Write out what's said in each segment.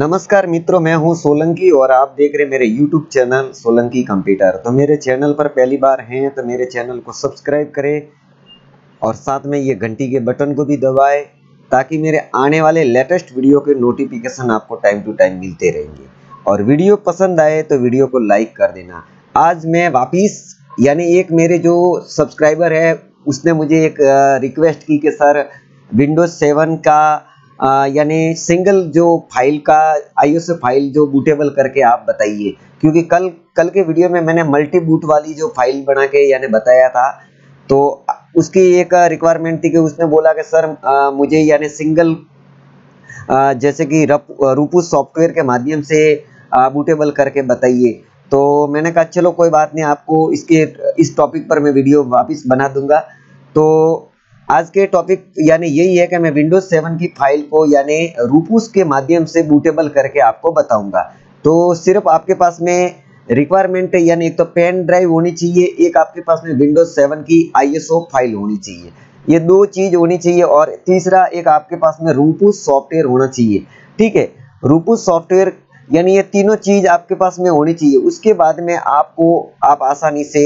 नमस्कार मित्रों, मैं हूँ सोलंकी और आप देख रहे हैं मेरे YouTube चैनल सोलंकी कंप्यूटर तो मेरे चैनल पर पहली बार हैं तो मेरे चैनल को सब्सक्राइब करें और साथ में ये घंटी के बटन को भी दबाएँ ताकि मेरे आने वाले लेटेस्ट वीडियो के नोटिफिकेशन आपको टाइम टू टाइम मिलते रहेंगे। और वीडियो पसंद आए तो वीडियो को लाइक कर देना। आज मैं वापिस, यानी एक मेरे जो सब्सक्राइबर है, उसने मुझे एक रिक्वेस्ट की कि, सर विंडोज़ सेवन का यानी सिंगल जो फ़ाइल का आईओएस फ़ाइल जो बूटेबल करके आप बताइए। क्योंकि कल कल के वीडियो में मैंने मल्टी बूट वाली जो फ़ाइल बना के यानी बताया था तो उसकी एक रिक्वायरमेंट थी कि उसने बोला कि सर आ, मुझे यानी सिंगल आ, जैसे कि रूपू सॉफ्टवेयर के माध्यम से बूटेबल करके बताइए। तो मैंने कहा चलो कोई बात नहीं आपको इसके इस टॉपिक पर मैं वीडियो वापस बना दूँगा। तो आज के टॉपिक यानी यही है कि मैं विंडोज़ 7 की फ़ाइल को यानी रूपूस के माध्यम से बूटेबल करके आपको बताऊँगा। तो सिर्फ़ आपके पास में रिक्वायरमेंट यानी एक तो पेन ड्राइव होनी चाहिए, एक आपके पास में विंडोज़ 7 की आईएसओ फ़ाइल होनी चाहिए। ये दो चीज़ होनी चाहिए और तीसरा एक आपके पास में रूपूस सॉफ्टवेयर होना चाहिए। ठीक है? रूपूस सॉफ्टवेयर यानी ये तीनों चीज़ आपके पास में होनी चाहिए। उसके बाद में आपको आप आसानी से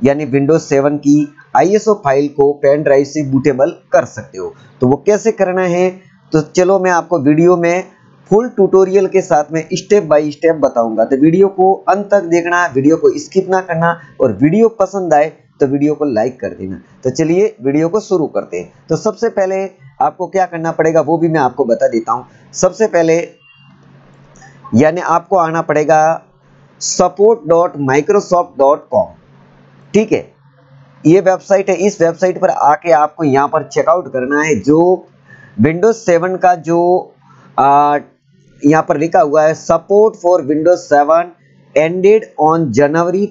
यानी विंडोज़ 7 की आईएसओ फ़ाइल को पेन ड्राइव से बूटेबल कर सकते हो। तो वो कैसे करना है? तो चलो मैं आपको वीडियो में फुल ट्यूटोरियल के साथ में स्टेप बाय स्टेप बताऊँगा। तो वीडियो को अंत तक देखना, वीडियो को स्किप ना करना और वीडियो पसंद आए तो वीडियो को लाइक कर देना। तो चलिए वीडियो को शुरू करते हैं। तो सबसे पहले आपको क्या करना पड़ेगा वो भी मैं आपको बता देता हूँ। सबसे पहले यानी आपको आना पड़ेगा support dot Microsoft dot com ठीक है? ये वेबसाइट है, इस वेबसाइट पर आके आपको यहाँ पर चेकआउट करना है, जो विंडोज़ 7 का जो यहाँ पर लिखा हुआ है support for Windows 7 ended on January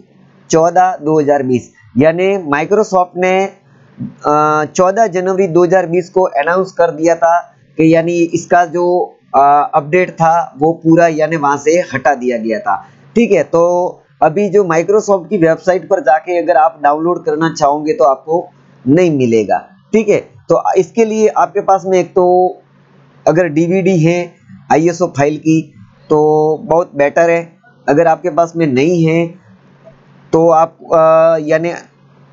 14 2020 यानी माइक्रोसॉफ्ट ने चौदह जनवरी 2020 को अनाउंस कर दिया था कि यानी इसका जो अपडेट था, वो पूरा यानी वहाँ से हटा दिया गया था। ठीक है तो अभी जो माइक्रोसॉफ्ट की वेबसाइट पर जाके अगर आप डाउनलोड करना चाहोगे तो आपको नहीं मिलेगा। ठीक है? तो इसके लिए आपके पास में एक तो अगर डीवीडी है आईएसओ फ़ाइल की तो बहुत बेटर है। अगर आपके पास में नहीं है तो आप यानी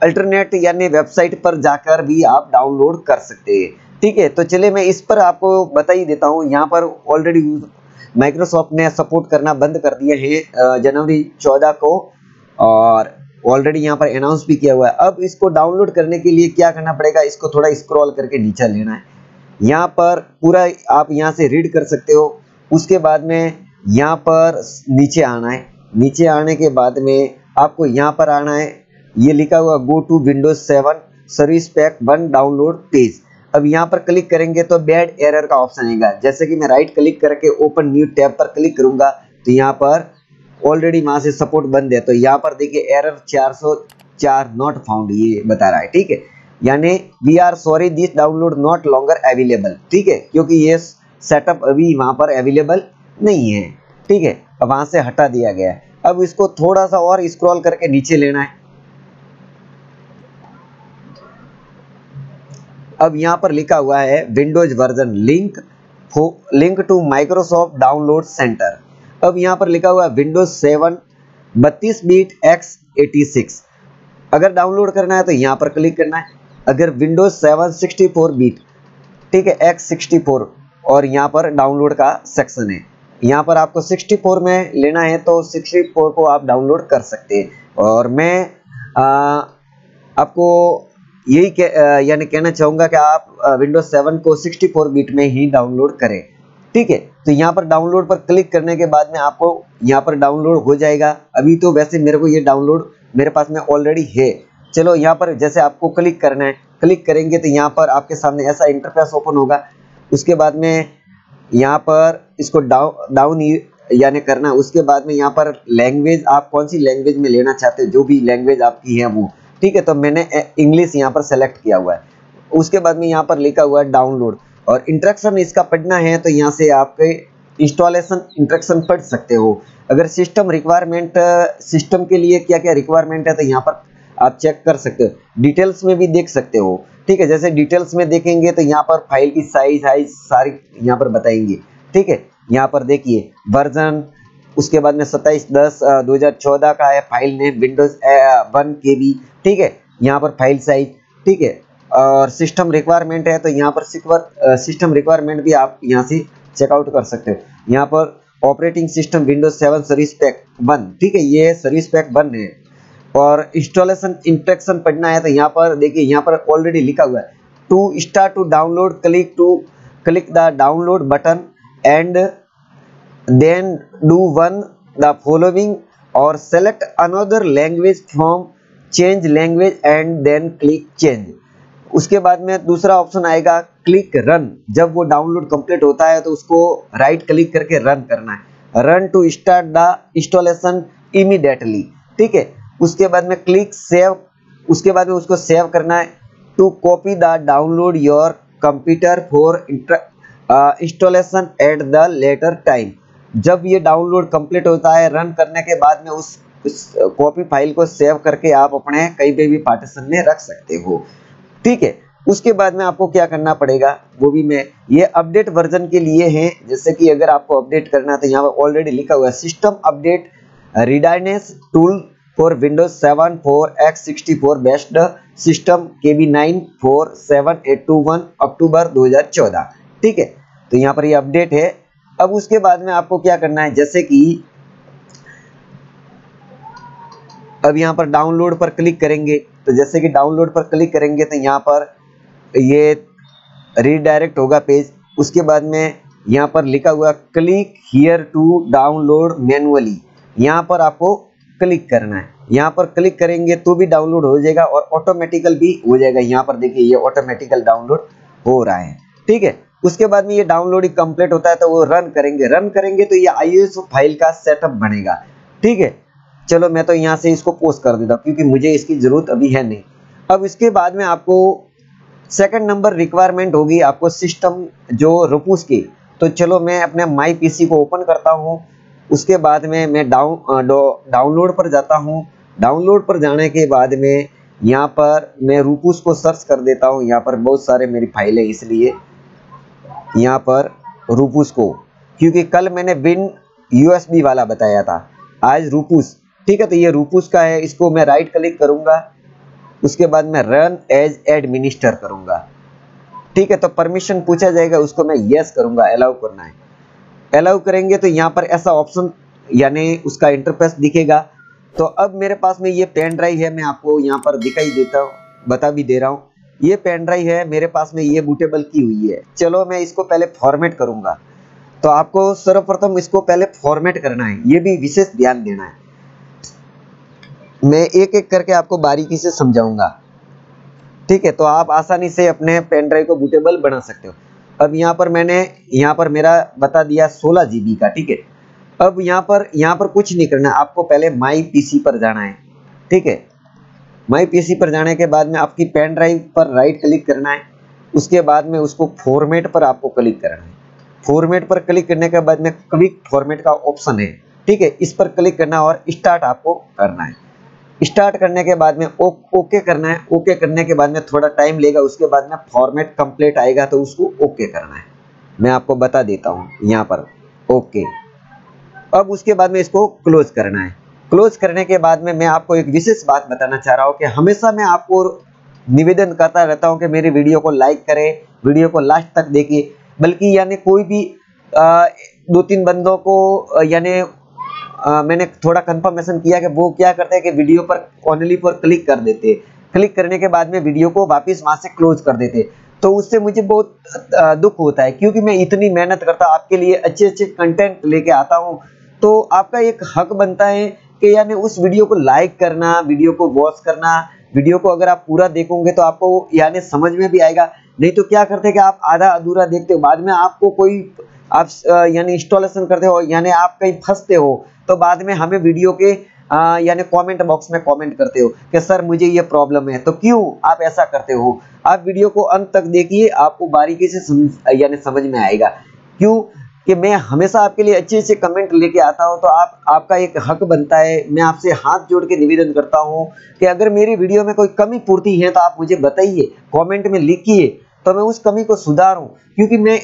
अल्टरनेट यानी वेबसाइट पर जाकर भी आप डाउनलोड कर सकते हैं। ठीक है? तो चलिए मैं इस पर आपको बता ही देता हूँ। यहाँ पर ऑलरेडी माइक्रोसॉफ्ट ने सपोर्ट करना बंद कर दिया है जनवरी 14 को, और ऑलरेडी यहाँ पर अनाउंस भी किया हुआ है। अब इसको डाउनलोड करने के लिए क्या करना पड़ेगा? इसको थोड़ा स्क्रॉल करके नीचे लेना है। यहाँ पर पूरा आप यहाँ से रीड कर सकते हो। उसके बाद में यहाँ पर नीचे आना है। नीचे आने के बाद में आपको यहाँ पर आना है। ये लिखा हुआ go to Windows seven service pack one download page अब यहाँ पर क्लिक करेंगे तो बैड एरर का ऑप्शन आएगा। जैसे कि मैं राइट क्लिक करके ओपन न्यू टैब पर क्लिक करूँगा तो यहाँ पर ऑलरेडी वहाँ से सपोर्ट बंद है तो यहाँ पर देखिए एरर 404 नॉट फाउंड ये बता रहा है, ठीक है? यानी we are sorry this download not longer available ठीक है? क्योंकि ये सेटअप अभी वहाँ पर अवेलेबल नहीं है, ठीक है? अब वहाँ से हटा दिया गया है। अब इसको थोड़ा सा और स्क्रॉल करके नीचे लेना है। अब यहाँ पर लिखा हुआ है Windows version link link to Microsoft download centre अब यहाँ पर लिखा हुआ है विंडोज़ सेवन बत्तीस बीट एक्स एटी सिक्स अगर डाउनलोड करना है तो यहाँ पर क्लिक करना है। अगर Windows seven sixty four bit ठीक है एक्स सिक्सटी फोर और यहाँ पर डाउनलोड का सेक्शन है। यहाँ पर आपको 64 में लेना है तो 64 को आप डाउनलोड कर सकते हैं। और मैं आ, आपको यही कह, यानी कहना चाहूँगा कि आप विंडोज़ 7 को 64 बिट में ही डाउनलोड करें। ठीक है? तो यहाँ पर डाउनलोड पर क्लिक करने के बाद में आपको यहाँ पर डाउनलोड हो जाएगा। अभी तो वैसे मेरे को ये डाउनलोड मेरे पास में ऑलरेडी है। चलो यहाँ पर जैसे आपको क्लिक करना है क्लिक करेंगे तो यहाँ पर आपके सामने ऐसा इंटरफेस ओपन होगा। उसके बाद में यहाँ पर इसको डाउन डाउन यानी करना उसके बाद में यहाँ पर लैंग्वेज आप कौन सी लैंग्वेज में लेना चाहते हो? जो भी लैंग्वेज आपकी है वो। ठीक है तो मैंने इंग्लिश यहाँ पर सेलेक्ट किया हुआ है। उसके बाद में यहाँ पर लिखा हुआ है डाउनलोड और इंट्रक्शन इसका पढ़ना है तो यहाँ से आपके इंस्टॉलेशन इंट्रक्शन पढ़ सकते हो। अगर सिस्टम रिक्वायरमेंट सिस्टम के लिए क्या क्या रिक्वायरमेंट है तो यहाँ पर आप चेक कर सकते हो। डिटेल्स में भी देख सकते हो। ठीक है, जैसे डिटेल्स में देखेंगे तो यहाँ पर फ़ाइल की साइज़ हाइज सारी यहाँ पर बताएँगे। ठीक है, यहाँ पर देखिए वर्जन उसके बाद में सत्ताईस दस दो हज़ार चौदह का है file name Windows one K B ठीक है? यहाँ पर फ़ाइल साइज़, ठीक है? और सिस्टम रिक्वायरमेंट है तो यहाँ पर सिस्टम रिक्वायरमेंट भी आप यहाँ से चेकआउट कर सकते हो। यहाँ पर operating system Windows seven, service pack one, ठीक है? ये सर्विस पैक वन है। और इंस्टॉलेशन, इंस्ट्रक्शन पढ़ना है तो यहाँ पर देखिए, यहाँ पर ऑलरेडी लिखा हुआ है। To start to download, click to, click the download button and then do one the following और select another language from change language and then click change उसके बाद में दूसरा ऑप्शन आएगा क्लिक रन जब वो डाउनलोड कंप्लीट होता है तो उसको राइट क्लिक करके रन करना है। Run to start the installation immediately ठीक है? उसके बाद में क्लिक सेव उसके बाद में उसको सेव करना है। To copy the download your computer for installation at the later time जब ये डाउनलोड कंप्लीट होता है रन करने के बाद में उस कॉपी फ़ाइल को सेव करके आप अपने कहीं पे भी पार्टीशन में रख सकते हो। ठीक है? उसके बाद में आपको क्या करना पड़ेगा? वो भी मैं, ये अपडेट वर्जन के लिए है। जैसे कि अगर आपको अपडेट करना है तो यहाँ पर ऑलरेडी लिखा हुआ है system update readiness tool for Windows seven four x sixty four based system K B nine four seven eight two one October 2014 ठीक है? तो यहाँ पर ये अपडेट है। अब उसके बाद में आपको क्या करना है? जैसे कि अब यहाँ पर डाउनलोड पर क्लिक करेंगे तो जैसे कि डाउनलोड पर क्लिक करेंगे तो यहाँ पर ये रीडायरेक्ट होगा पेज उसके बाद में यहाँ पर लिखा हुआ click here to download manually यहाँ पर आपको क्लिक करना है। यहाँ पर क्लिक करेंगे तो भी डाउनलोड हो जाएगा और ऑटोमेटिकल भी हो जाएगा। यहाँ पर देखिए ये ऑटोमेटिकल डाउनलोड हो रहा है। ठीक है? उसके बाद में ये डाउनलोड कंप्लीट होता है तो वो रन करेंगे रन करेंगे तो ये आई फ़ाइल का सेटअप बनेगा। ठीक है? चलो, मैं तो यहाँ से इसको पोस्ट कर देता हूँ, क्योंकि मुझे इसकी ज़रूरत अभी है नहीं। अब इसके बाद में आपको सेकंड नंबर रिक्वायरमेंट होगी आपको सिस्टम जो रुपूस की। तो चलो, मैं अपने माई पीसी को ओपन करता हूँ। उसके बाद में मैं डाउन डाउनलोड पर जाता हूँ। डाउनलोड पर जाने के बाद में यहाँ पर मैं रूपूस को सर्च कर देता हूँ। यहाँ पर बहुत सारे मेरी फाइलें इसलिए यहाँ पर रूपूस को, क्योंकि कल मैंने बिन यूएसबी वाला बताया था। आज रूपूस ठीक है तो ये रूपूस का है, इसको मैं राइट क्लिक करूँगा, उसके बाद मैं रन एज एडमिनिस्टर करूँगा। ठीक है तो परमिशन पूछा जाएगा, उसको मैं यस करूँगा अलाउ करना है। अलाउ करेंगे तो यहाँ पर ऐसा ऑप्शन यानी उसका इंटरफेस दिखेगा। तो अब मेरे पास में ये पेन ड्राइव है, मैं आपको यहाँ पर दिखाई देता हूँ, बता भी दे रहा हूँ। ये पेन ड्राइव है, मेरे पास में ये बूटेबल की हुई है। चलो मैं इसको पहले फॉर्मेट करूँगा। तो आपको सर्वप्रथम इसको पहले फॉर्मेट करना है। ये भी विशेष ध्यान देना है। मैं एक एक करके आपको बारीकी से समझाऊँगा। ठीक है तो आप आसानी से अपने पेन ड्राइव को बूटेबल बना सकते हो। अब यहाँ पर मैंने, यहाँ पर मेरा बता दिया सोलह जीबी का, ठीक है। अब यहाँ पर यहाँ पर कुछ नहीं करना आपको पहले माई पीसी पर जाना है। ठीक है माई पीसी पर जाने के बाद में आपकी पेन ड्राइव पर राइट क्लिक करना है। उसके बाद में उसको फॉर्मेट पर आपको क्लिक करना है। फॉर्मेट पर क्लिक करने के बाद में क्विक फॉर्मेट का ऑप्शन है। ठीक है, इस पर क्लिक करना और स्टार्ट आपको करना है। स्टार्ट करने के बाद में ओके करना है। ओके करने के बाद में थोड़ा टाइम लेगा, उसके बाद में फॉर्मेट कंप्लीट आएगा तो उसको ओके करना है। मैं आपको बता देता हूँ, यहाँ पर ओके अब उसके बाद में इसको क्लोज करना है। क्लोज करने के बाद में मैं आपको एक विशेष बात बताना चाह रहा हूँ कि हमेशा मैं आपको निवेदन करता रहता हूँ कि मेरी वीडियो को लाइक करें वीडियो को लास्ट तक देखिए। बल्कि यानी कोई भी आ, दो तीन बंदों को यानी मैंने थोड़ा कंफर्मेशन किया कि वो क्या करते हैं कि वीडियो पर ओनली पर क्लिक कर देते। क्लिक करने के बाद में वीडियो को वापस वहाँ से क्लोज कर देते। तो उससे मुझे बहुत दुख होता है क्योंकि मैं इतनी मेहनत करता आपके लिए अच्छे अच्छे कंटेंट लेके आता हूँ। तो आपका एक हक बनता है कि यानी उस वीडियो को लाइक करना, वीडियो को वॉच करना, वीडियो को अगर आप पूरा देखोगे तो आपको यानी समझ में भी आएगा। नहीं तो क्या करते कि आप आधा अधूरा देखते हो, बाद में आपको कोई आप यानी इंस्टॉलेशन करते हो, यानी आप कहीं फंसते हो तो बाद में हमें वीडियो के यानी कमेंट बॉक्स में कमेंट करते हो कि, सर, मुझे ये प्रॉब्लम है। तो क्यों आप ऐसा करते हो? आप वीडियो को अंत तक देखिए, आपको बारीकी से यानी समझ में आएगा। क्यों? कि मैं हमेशा आपके लिए अच्छे अच्छे कमेंट लेके आता हूँ तो आप, आपका एक हक बनता है। मैं आपसे हाथ जोड़ के निवेदन करता हूँ कि अगर मेरी वीडियो में कोई कमी पूर्ति है तो आप मुझे बताइए कमेंट में लिखिए तो मैं उस कमी को सुधारूं। क्योंकि मैं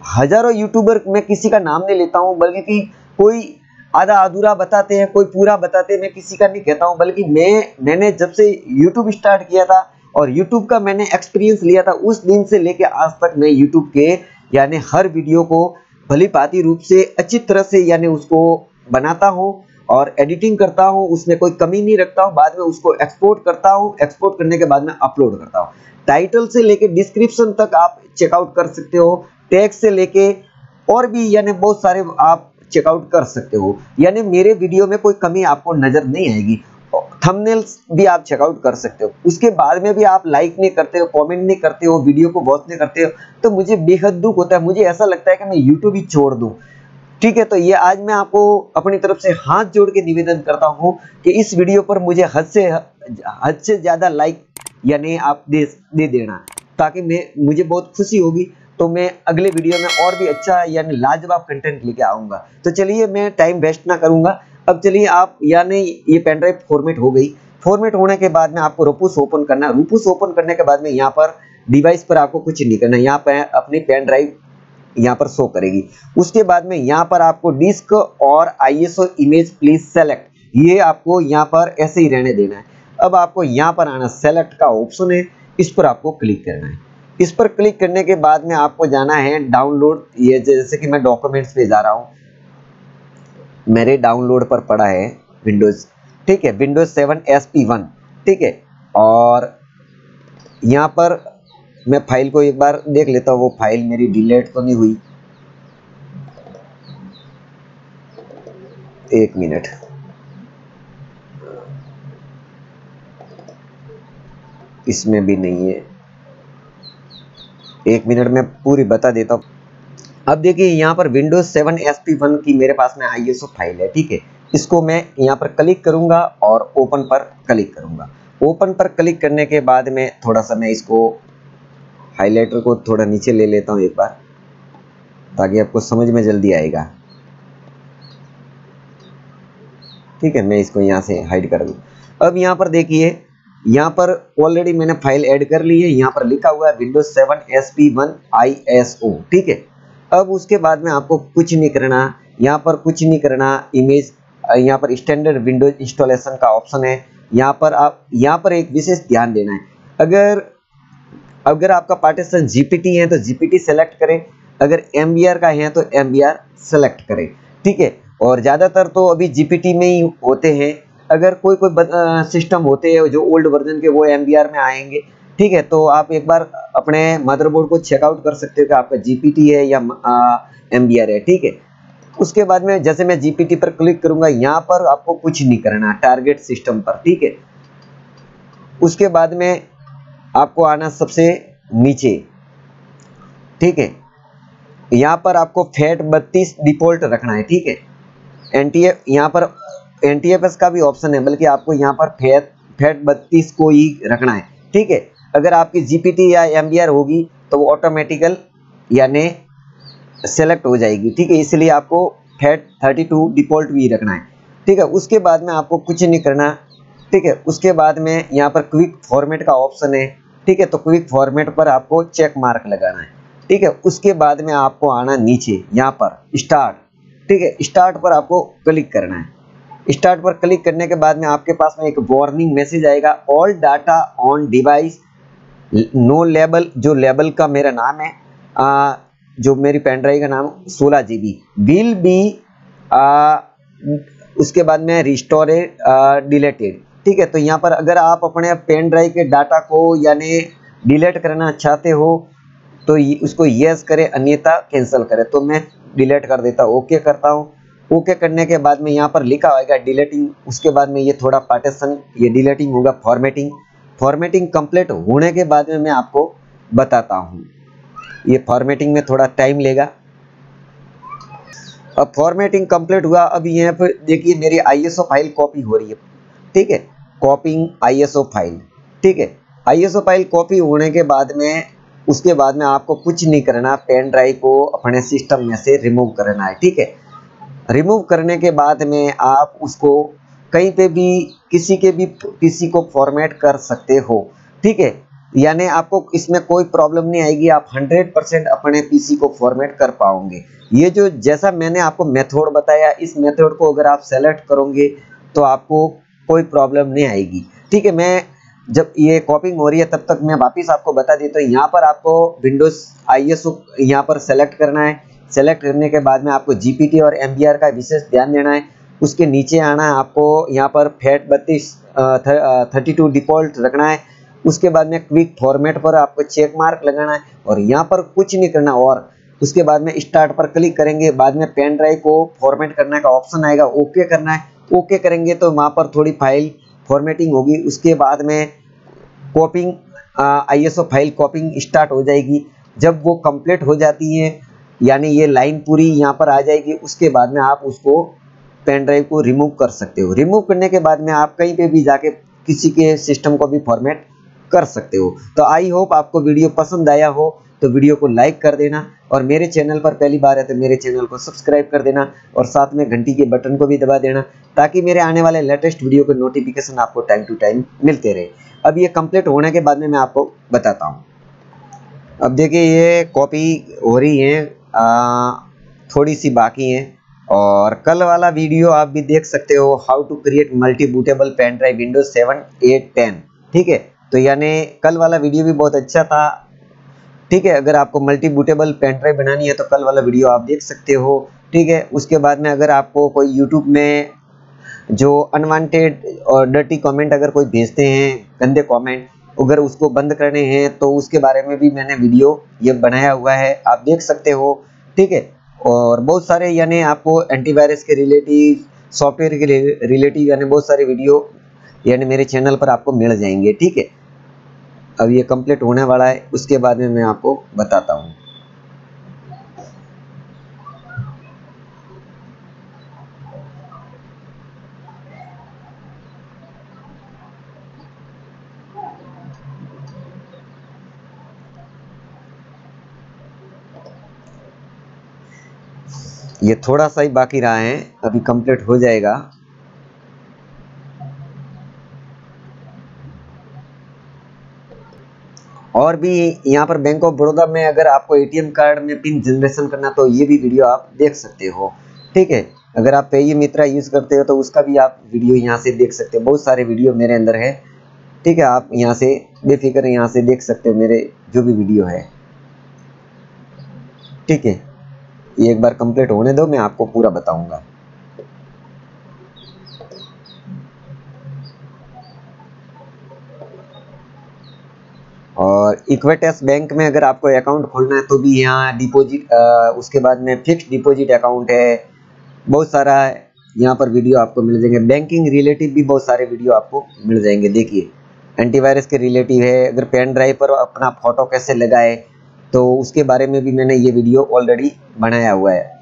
हज़ारों यूट्यूबर मैं किसी का नाम नहीं लेता हूँ, बल्कि कि कोई आधा अधूरा बताते हैं, कोई पूरा बताते हैं, मैं किसी का नहीं कहता हूँ, बल्कि मैं, मैंने जब से यूट्यूब स्टार्ट किया था और यूट्यूब का मैंने एक्सपीरियंस लिया था, उस दिन से लेके आज तक मैं यूट्यूब के, यानी हर वीडियो को भली पाती रूप से अच्छी तरह से यानी उसको बनाता हूँ और एडिटिंग करता हूँ, उसमें कोई कमी नहीं रखता हूँ, बाद में उसको एक्सपोर्ट करता हूँ एक्सपोर्ट करने के बाद में अपलोड करता हूँ। टाइटल से लेके डिस्क्रिप्शन तक आप चेकआउट कर सकते हो टैग से लेके और भी यानी बहुत सारे आप चेकआउट कर सकते हो। यानी मेरे वीडियो में कोई कमी आपको नज़र नहीं आएगी। थंबनेल्स भी आप चेकआउट कर सकते हो। उसके बाद में भी आप लाइक नहीं करते हो कमेंट नहीं करते हो वीडियो को वॉच नहीं करते हो तो मुझे बेहद दुख होता है। मुझे ऐसा लगता है कि मैं यूट्यूब ही छोड़ दूँ। ठीक है तो ये आज मैं आपको अपनी तरफ़ से हाथ जोड़ के निवेदन करता हूँ कि इस वीडियो पर मुझे हद से हद से ज़्यादा लाइक यानी आप दे दे देना, ताकि मैं, मुझे बहुत खुशी होगी। तो मैं अगले वीडियो में और भी अच्छा यानी लाजवाब कंटेंट लेके आऊँगा। तो चलिए, मैं टाइम वेस्ट ना करूँगा। अब चलिए आप, यानी ये पेन ड्राइव फॉर्मेट हो गई। फॉर्मेट होने के बाद में आपको रूपूस ओपन करना रूपूस ओपन करने के बाद में यहाँ पर डिवाइस पर आपको कुछ नहीं करना यहाँ पर अपनी पेन ड्राइव यहाँ पर शो करेगी। उसके बाद में यहाँ पर आपको डिस्क और आईएसओ इमेज प्लीज़ सेलेक्ट ये आपको यहाँ पर ऐसे ही रहने देना है। अब आपको यहाँ पर आना सेलेक्ट का ऑप्शन है। इस पर आपको क्लिक करना है। इस पर क्लिक करने के बाद में आपको जाना है डाउनलोड ये जैसे कि मैं डॉक्यूमेंट्स पे जा रहा हूँ। मेरे डाउनलोड पर पड़ा है विंडोज़, ठीक है, Windows seven S P one, ठीक है, और यहाँ पर मैं फ़ाइल को एक बार देख लेता हूँ, वो फ़ाइल मेरी डिलीट तो नहीं हुई। एक मिनट। इसमें भी नहीं है। एक मिनट में पूरी बता देता हूँ। अब देखिए, यहाँ पर विंडोज़ 7 SP1 की मेरे पास में आईएसओ फ़ाइल है, ठीक है? इसको मैं यहाँ पर क्लिक करूँगा और ओपन पर क्लिक करूँगा। ओपन पर क्लिक करने के बाद में थोड़ा सा मैं इसको हाईलाइटर को थोड़ा नीचे ले लेता हूँ एक बार, ताकि आपको समझ में जल्दी आएगा। ठीक है, मैं इसको यहाँ से हाइड कर दूँ। अब यहाँ पर देखिए, यहाँ पर ऑलरेडी मैंने फ़ाइल ऐड कर ली है, यहाँ पर लिखा हुआ है Windows seven S P one I S O ठीक है? अब उसके बाद में आपको कुछ नहीं करना। यहाँ पर कुछ नहीं करना। इमेज यहाँ पर स्टैंडर्ड विंडोज़ इंस्टॉलेशन का ऑप्शन है। यहाँ पर आप, यहाँ पर एक विशेष ध्यान देना है। अगर अगर आपका पार्टीशन जीपीटी है तो जीपीटी सेलेक्ट करें। अगर एमबीआर का है तो एमबीआर सेलेक्ट करें। ठीक है? और ज़्यादातर तो अभी जीपीटी में ही होते हैं। अगर कोई कोई सिस्टम होते हैं जो ओल्ड वर्जन के, वो एमबीआर में आएँगे। ठीक है? तो आप एक बार अपने मदरबोर्ड को चेकआउट कर सकते हो कि आपका जीपीटी है या MBR है, ठीक है? उसके बाद में जैसे मैं जीपीटी पर क्लिक करूँगा, यहाँ पर आपको कुछ नहीं करना टारगेट सिस्टम पर, ठीक है? उसके बाद में आपको आना सबसे नीचे, ठीक है? यहाँ पर आपको फैट बत्तीस डिफ़ॉल्ट रखना है, ठीक है? एन टी एफ़ यहाँ पर एन टी एफ़ एस का भी ऑप्शन है, बल्कि आपको यहाँ पर फैट फैट बत्तीस को ही रखना है, ठीक है? अगर आपकी जीपीटी या एमबीआर होगी तो वो ऑटोमेटिकल यानी सेलेक्ट हो जाएगी, ठीक है? इसलिए आपको फैट 32 डिफ़ॉल्ट भी रखना है, ठीक है? उसके बाद में आपको कुछ नहीं करना, ठीक है? उसके बाद में यहाँ पर क्विक फॉर्मेट का ऑप्शन है, ठीक है? तो क्विक फॉर्मेट पर आपको चेक मार्क लगाना है, ठीक है? उसके बाद में आपको आना नीचे, यहाँ पर स्टार्ट ठीक है? स्टार्ट पर आपको क्लिक करना है। स्टार्ट पर क्लिक करने के बाद में आपके पास में एक वार्निंग मैसेज आएगा all data on device no label जो लेबल का मेरा नाम है आ, जो मेरी पेन ड्राइव का नाम सोलह जी बी विल बी उसके बाद में रिस्टोर डिलेटेड ठीक है तो यहाँ पर अगर आप अपने पेन ड्राइव के डाटा को यानी डिलीट करना चाहते हो तो उसको यस करें अन्यथा कैंसिल करें। तो मैं डिलीट कर देता हूँ ओके करता हूँ। ओके करने के बाद में यहाँ पर लिखा होगा डिलीटिंग उसके बाद में ये थोड़ा पार्टीशन ये डिलीटिंग होगा फॉर्मेटिंग फॉर्मेटिंग कंप्लीट होने के बाद में मैं आपको बताता हूँ। ये फॉर्मेटिंग में थोड़ा टाइम लेगा। अब फॉर्मेटिंग कंप्लीट हुआ, अब यहाँ पर देखिए मेरी आईएसओ फ़ाइल कॉपी हो रही है। ठीक है? कॉपिंग आईएसओ फ़ाइल ठीक है? आईएसओ फ़ाइल कॉपी होने के बाद में, उसके बाद में आपको कुछ नहीं करना पेन ड्राइव को अपने सिस्टम में से रिमूव करना है। ठीक है? रिमूव करने के बाद में आप उसको कहीं पे भी किसी के भी, किसी को फॉर्मेट कर सकते हो। ठीक है? यानी आपको इसमें कोई प्रॉब्लम नहीं आएगी, आप 100 परसेंट अपने पीसी को फॉर्मेट कर पाओगे। ये जो, जैसा मैंने आपको मेथड बताया, इस मेथड को अगर आप सेलेक्ट करोगे तो आपको कोई प्रॉब्लम नहीं आएगी। ठीक है? मैं जब ये कॉपिंग हो रही है, तब तक मैं वापस आपको बता देता हूँ। यहाँ पर आपको विंडोज़ आई एस यहाँ पर सेलेक्ट करना है। सेलेक्ट करने के बाद में आपको जीपीटी और एमबीआर का विशेष ध्यान देना है। उसके नीचे आना है, आपको यहाँ पर फैट बत्तीस थर्टी टू डिफ़ॉल्ट रखना है। उसके बाद में क्विक फॉर्मेट पर आपको चेक मार्क लगाना है और यहाँ पर कुछ नहीं करना और उसके बाद में स्टार्ट पर क्लिक करेंगे, बाद में पेन ड्राइव को फॉर्मेट करने का ऑप्शन आएगा, ओके करना है। ओके करेंगे तो वहाँ पर थोड़ी फ़ाइल फॉर्मेटिंग होगी, उसके बाद में copying ISO file copying start हो जाएगी। जब वो कंप्लीट हो जाती है, यानी ये लाइन पूरी यहाँ पर आ जाएगी, उसके बाद में आप उसको पेन ड्राइव को रिमूव कर सकते हो। रिमूव करने के बाद में आप कहीं पे भी जाके किसी के सिस्टम को भी फॉर्मेट कर सकते हो। तो आई होप आपको वीडियो पसंद आया हो तो वीडियो को लाइक कर देना और मेरे चैनल पर पहली बार है तो मेरे चैनल को सब्सक्राइब कर देना और साथ में घंटी के बटन को भी दबा देना ताकि मेरे आने वाले लेटेस्ट वीडियो के नोटिफिकेशन आपको टाइम टू टाइम मिलते रहे। अब ये कंप्लीट होने के बाद में मैं आपको बताता हूँ। अब देखिए ये कॉपी हो रही है आ, थोड़ी सी बाकी है। और कल वाला वीडियो आप भी देख सकते हो how to create multi bootable pen drive Windows seven eight ten ठीक है? तो यानी कल वाला वीडियो भी बहुत अच्छा था। ठीक है? अगर आपको मल्टी बूटेबल पेन ड्राइव बनानी है तो कल वाला वीडियो आप देख सकते हो। ठीक है? उसके बाद में अगर आपको कोई यूट्यूब में जो अनवांटेड और डर्टी कमेंट अगर कोई भेजते हैं, गंदे कमेंट अगर उसको बंद करने हैं तो उसके बारे में भी मैंने वीडियो ये बनाया हुआ है। आप देख सकते हो। ठीक है? और बहुत सारे यानी आपको एंटीवायरस के रिलेटिव सॉफ्टवेयर के रिलेटिव यानी बहुत सारे वीडियो यानी मेरे चैनल पर आपको मिल जाएँगे, ठीक है? अब ये कंप्लीट होने वाला है, उसके बाद में मैं आपको बताता हूँ। ये थोड़ा सा ही बाकी रहा है, अभी कंप्लीट हो जाएगा। और भी यहाँ पर बैंक ऑफ़ बड़ौदा में अगर आपको एटीएम कार्ड में पिन जनरेशन करना तो ये भी वीडियो आप देख सकते हो। ठीक है? अगर आप पेई मित्रा यूज़ करते हो तो उसका भी आप वीडियो यहाँ से देख सकते हो। बहुत सारे वीडियो मेरे अंदर है। ठीक है? आप यहाँ से बेफिक्र यहाँ से देख सकते हो मेरे जो भी वीडियो है। ठीक है? ये एक बार कंप्लीट होने दो, मैं आपको पूरा बताऊँगा। और इक्वेटस बैंक में अगर आपको अकाउंट खोलना है तो भी यहाँ डिपॉजिट उसके बाद में फिक्स डिपॉजिट अकाउंट है। बहुत सारा है यहाँ पर वीडियो आपको मिल जाएँगे। बैंकिंग रिलेटिव भी बहुत सारे वीडियो आपको मिल जाएँगे, देखिए। एंटीवायरस के रिलेटिव है। अगर पेन ड्राइव पर अपना फ़ोटो कैसे लगाए तो उसके बारे में भी मैंने ये वीडियो ऑलरेडी बनाया हुआ है।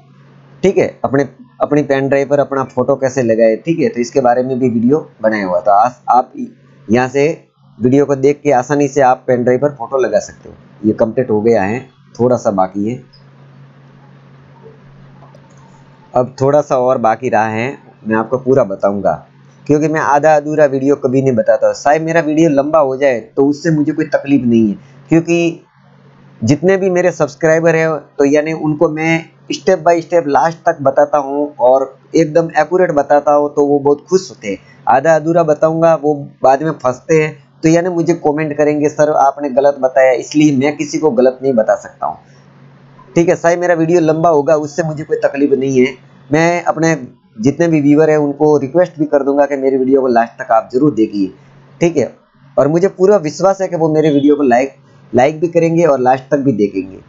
ठीक है? अपने, अपनी पेन ड्राइव पर अपना फ़ोटो कैसे लगाए, ठीक है? तो इसके बारे में भी वीडियो बनाया हुआ था आप यहाँ से वीडियो को देख के आसानी से आप पेन ड्राइव पर फ़ोटो लगा सकते हो। ये कंप्लीट हो गया है। थोड़ा सा बाकी है। अब थोड़ा सा और बाकी रहा है। मैं आपको पूरा बताऊँगा। क्योंकि मैं आधा अधूरा वीडियो कभी नहीं बताता। शायद मेरा वीडियो लंबा हो जाए तो उससे मुझे कोई तकलीफ़ नहीं है। क्योंकि जितने भी मेरे सब्सक्राइबर हैं तो यानी उनको मैं स्टेप बाय स्टेप लास्ट तक बताता हूँ और एकदम एक्यूरेट बताता हूँ तो वो बहुत खुश होते हैं। आधा अधूरा बताऊँगा, वो बाद में फंसते हैं। तो यानी मुझे कमेंट करेंगे, सर, आपने गलत बताया, इसलिए मैं किसी को गलत नहीं बता सकता हूँ। ठीक है शायद मेरा वीडियो लंबा होगा, उससे मुझे कोई तकलीफ़ नहीं है। मैं अपने जितने भी व्यूवर हैं, उनको रिक्वेस्ट भी कर दूँगा कि मेरे वीडियो को लास्ट तक आप ज़रूर देखिए। ठीक है, और मुझे पूरा विश्वास है कि वो मेरे वीडियो को लाइक लाइक भी करेंगे और लास्ट तक भी देखेंगे।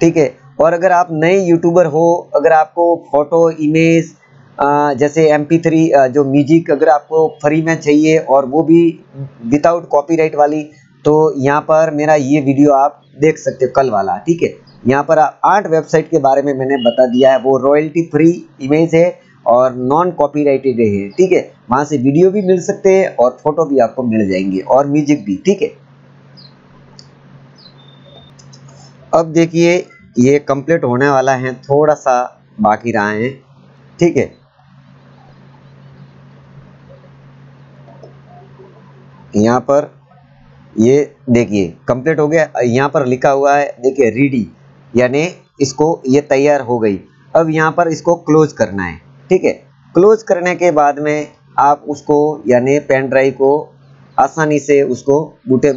ठीक है? और अगर आप नए यूट्यूबर हो, अगर आपको फ़ोटो इमेज जैसे एम थ्री जो म्यूज़िक अगर आपको फ्री में चाहिए और वो भी विदाउट कॉपीराइट वाली तो यहाँ पर मेरा ये वीडियो आप देख सकते हो कल वाला, ठीक है? यहाँ पर आठ वेबसाइट के बारे में मैंने बता दिया है, वो रॉयल्टी फ्री इमेज है और नॉन कॉपीराइटेड है, ठीक है? वहाँ से वीडियो भी मिल सकते हैं और फ़ोटो भी आपको मिल जाएँगे और म्यूज़िक भी, ठीक है? अब देखिए, ये कंप्लीट होने वाला है थोड़ा सा बाकी रहा है ठीक है? यहाँ पर ये देखिए कंप्लीट हो गया। यहाँ पर लिखा हुआ है, देखिए रीडी यानी इसको ये तैयार हो गई। अब यहाँ पर इसको क्लोज करना है, ठीक है? क्लोज करने के बाद में आप उसको, यानी पेन ड्राइव को आसानी से उसको बूटे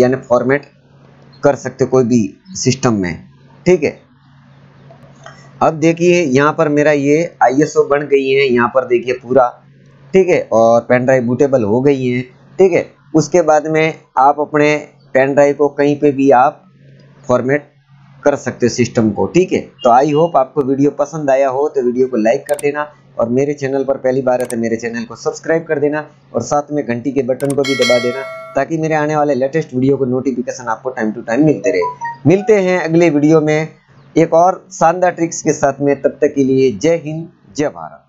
यानी फॉर्मेट कर सकते कोई भी सिस्टम में। ठीक है? अब देखिए, यहाँ पर मेरा ये आईएसओ बन गई है। यहाँ पर देखिए पूरा। ठीक है? और पेन ड्राइव बूटेबल हो गई है। ठीक है? उसके बाद में आप अपने पेन ड्राइव को कहीं पे भी आप फॉर्मेट कर सकते हो सिस्टम को। ठीक है? तो आई होप आपको वीडियो पसंद आया हो तो वीडियो को लाइक कर देना। और मेरे चैनल पर पहली बार है तो मेरे चैनल को सब्सक्राइब कर देना और साथ में घंटी के बटन को भी दबा देना ताकि मेरे आने वाले लेटेस्ट वीडियो को नोटिफिकेशन आपको टाइम टू टाइम मिलते रहे। मिलते हैं अगले वीडियो में एक और शानदार ट्रिक्स के साथ में तब तक के लिए जय हिंद, जय भारत।